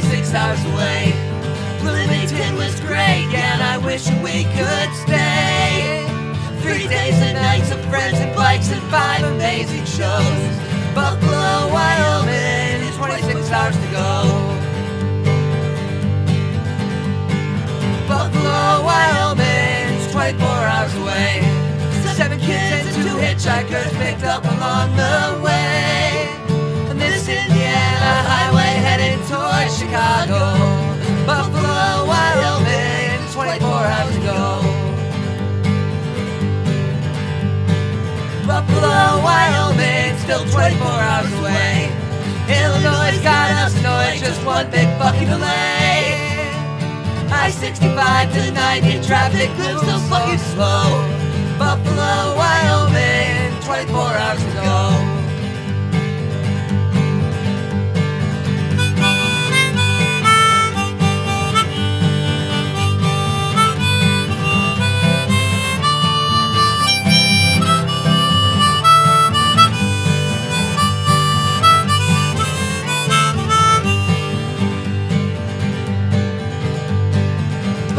26 hours away. Bloomington was great, and I wish we could stay. Three days and nights of friends and bikes and five amazing shows. Buffalo, Wyoming is 26 hours to go. Buffalo, Wyoming is 24 hours away. Seven kids and two hitchhikers picked up along the way. Wyoming, still 24 hours away. Illinois got us annoyed, just one big fucking delay. I-65 to 90 traffic moves so fucking slow. Buffalo, Wyoming, 24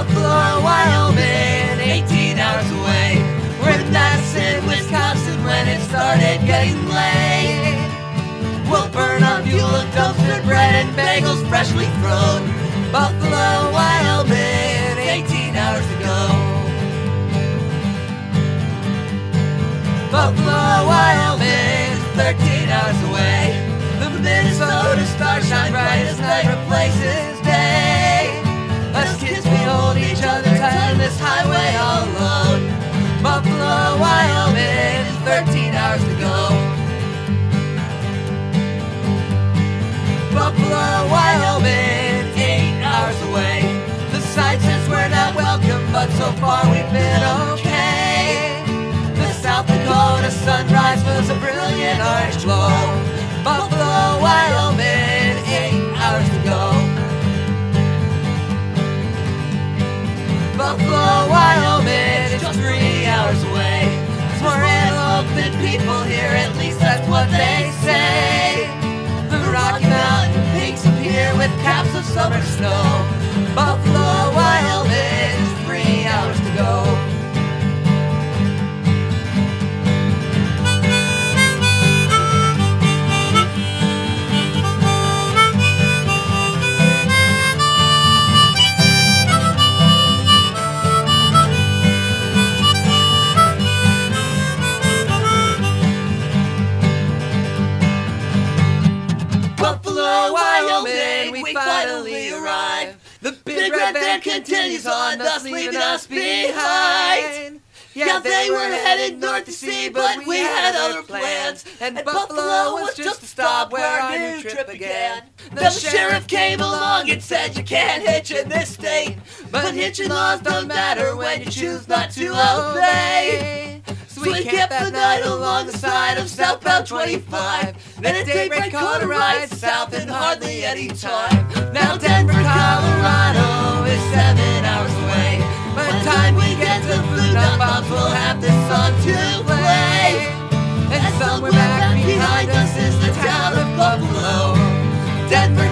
Buffalo, Wyoming, 18 hours away. We're in Madison, Wisconsin when it started getting late. We'll burn fuel and dumpster bread and bagels freshly thrown. Buffalo, Wyoming, 13 hours to go. Buffalo, Wyoming, 8 hours away. The sign says we're not welcome, but so far we've been okay. The South Dakota sunrise was a brilliant orange glow. Buffalo, than people here, at least finally arrive. The big red van continues on, thus leaving us behind. Yeah, they were headed north to sea, but we had other plans. And Buffalo was just a stop where our new trip began. Then the sheriff came along and said you can't hitch in this state. But hitching laws don't matter when you choose not to obey. So we kept the night along the side of southbound 25. Then at daybreak ride south in hardly any time. Now Denver, Colorado is seven hours away. By the time we get to Food Not Bombs, we'll have this song to play. And somewhere back behind us is the town of Buffalo. Denver,